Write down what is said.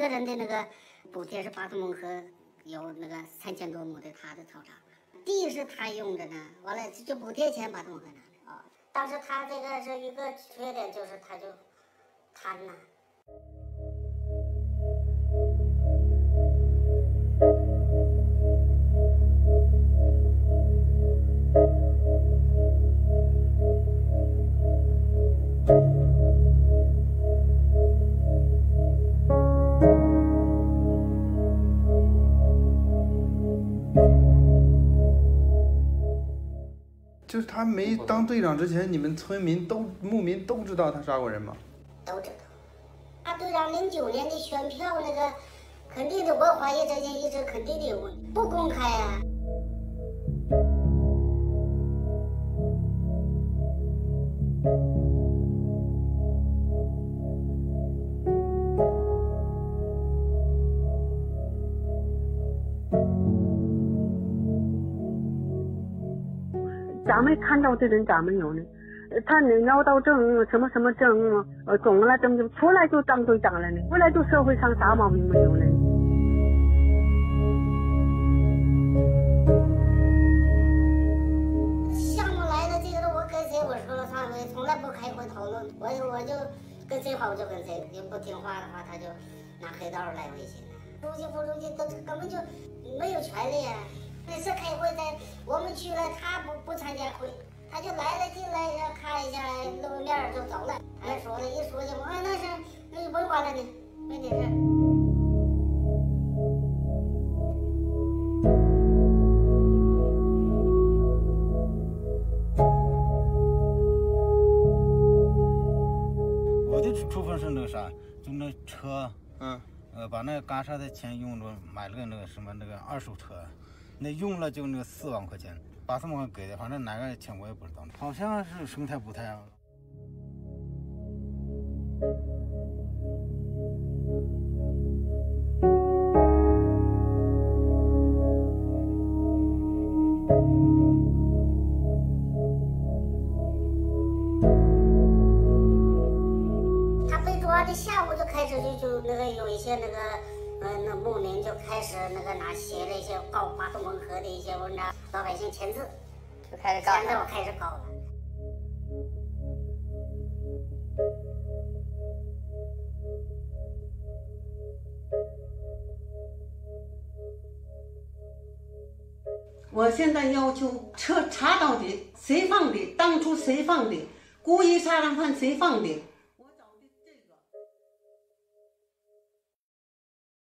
个人的那个补贴是巴特蒙河有那个三千多亩的他的草场，地是他用着呢，完了就补贴钱巴特蒙拿的啊。但是他这个是一个缺点，就是他就贪呐。就是他没当队长之前，你们村民都牧民都知道他杀过人吗？都知道。那，队长零九年的选票那个，肯定的，我怀疑这件一直肯定的有问题，不公开啊。咱们看到的人咋没有呢？呃他那尿道症什么什么症，呃，肿了怎么就出来就当队长了呢？出来就社会上啥毛病没有呢？项目来了，这个我跟谁我说了算，我从来不开会讨论，我就我就跟谁好我就跟谁，你不听话的话，他就拿黑道来威胁他。书记、副书记都根本就没有权利啊！那次开会在我们去了，他不不参加会，他就来了进来看一下露个面就走了。他说了一说就啊，那是那就甭管了呢，没你事。我的处分是那个啥，就那车，嗯，呃，把那干啥的钱用着买了个那个什么那个二手车，那用了就那个四万块钱，八四万块给的，反正哪个钱我也不知道，好像是生态不太好。他被抓的下午就开始就就那个有一些那个呃那牧民就开始那个拿写了一些告巴图蒙河的一些文章，老百姓签字，就开始告现在我。开始告了。我现在要求彻查到底，谁放的？当初谁放的？故意杀人犯谁放的？